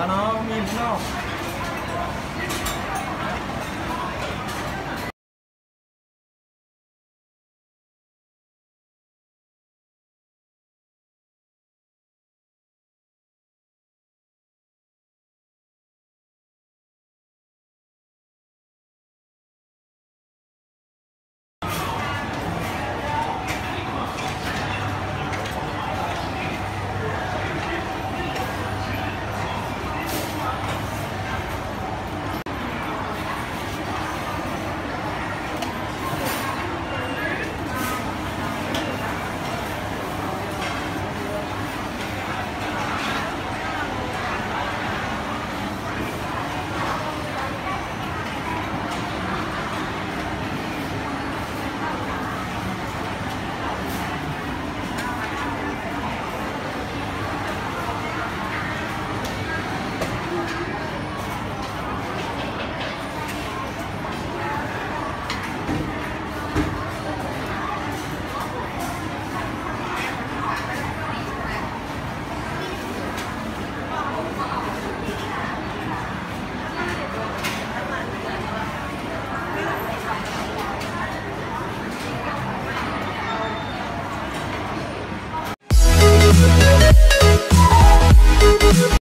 Got all meat now.